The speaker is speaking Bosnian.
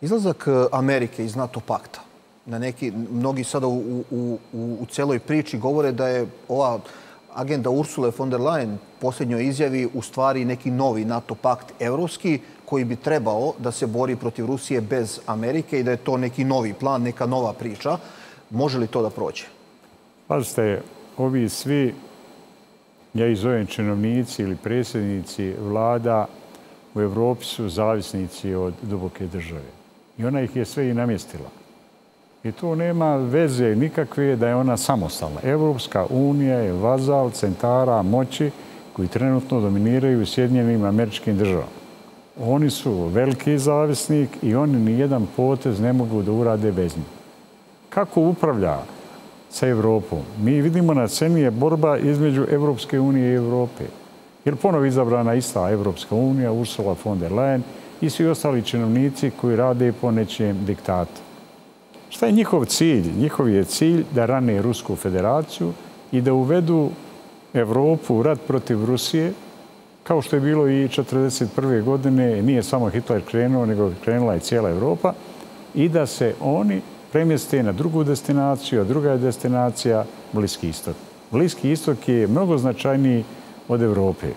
Izlazak e, Amerike iz NATO pakta, na neki, mnogi sada u, u, u, u celoj priči govore da je ova agenda Ursula von der Leyen posljednjoj izjavi u stvari neki novi NATO pakt evropski koji bi trebao da se bori protiv Rusije bez Amerike i da je to neki novi plan, neka nova priča. Može li to da prođe? Pazite, ovi svi, ja ih zovem činovnici ili predsjednici vlada u Evropi su zavisnici od duboke države. I ona ih je sve i namjestila. I to nema veze nikakve da je ona samostalna. Evropska unija je vazal centara moći koji trenutno dominiraju u Sjedinjenim američkim državama. Oni su veliki zavisnik i oni ni jedan potez ne mogu da urade bez njih. Kako upravlja sa Evropom? Mi vidimo na sceni je borba između Evropske unije i Evrope. Jer ponovo izabrana ista Evropska unija, Ursula von der Leyen i svi ostali činovnici koji rade po nečijem diktatu. Šta je njihov cilj? Njihov je cilj da rane Rusku federaciju i da uvedu Evropu u rat protiv Rusije, kao što je bilo i 1941. godine, nije samo Hitler krenuo, nego krenula i cijela Evropa, i da se oni premjeste na drugu destinaciju, a druga je destinacija Bliski istok. Bliski istok je mnogo značajniji od Evrope.